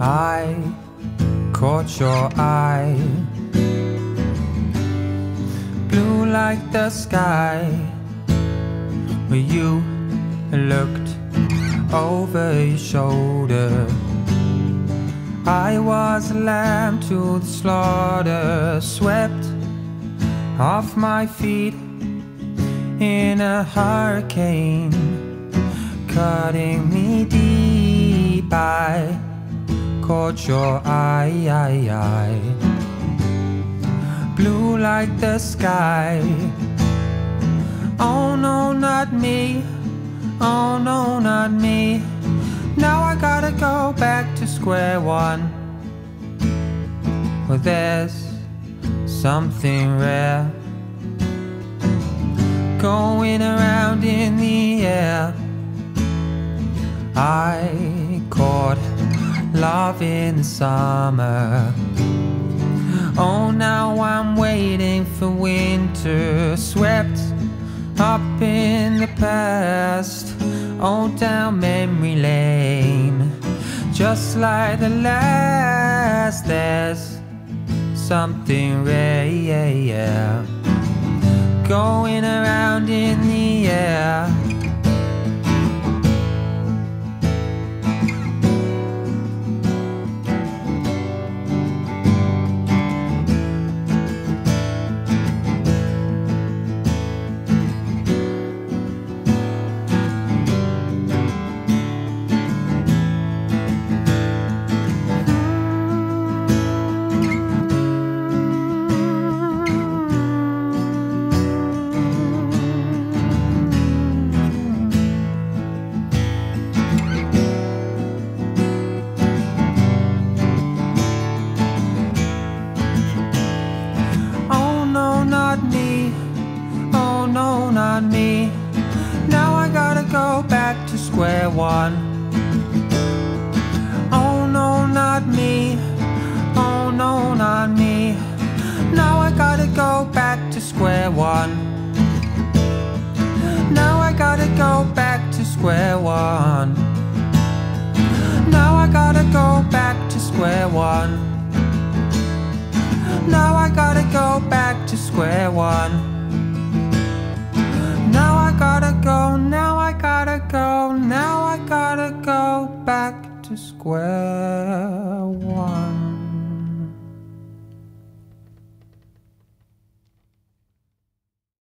I caught your eye, blue like the sky, where you looked over your shoulder. I was a lamb to the slaughter, swept off my feet in a hurricane, cutting me deep. I caught your eye, eye, eye. blue like the sky. Oh no, not me. Oh no, not me. Now I gotta go back to square one. Well, there's something rare going around in the air. I caught love in the summer. Oh, now I'm waiting for winter, swept up in the past. Oh, down memory lane, just like the last. There's something rare going square one. Oh no, not me. Oh no, not me. Now I gotta go back to square one. Now I gotta go back to square one. Now I gotta go back to square one. Now I gotta go back to square one. Square